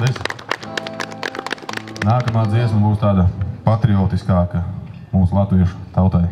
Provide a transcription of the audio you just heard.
Paldies! Nākamā dziesma būs tāda patriotiskāka mūsu latviešu tautai.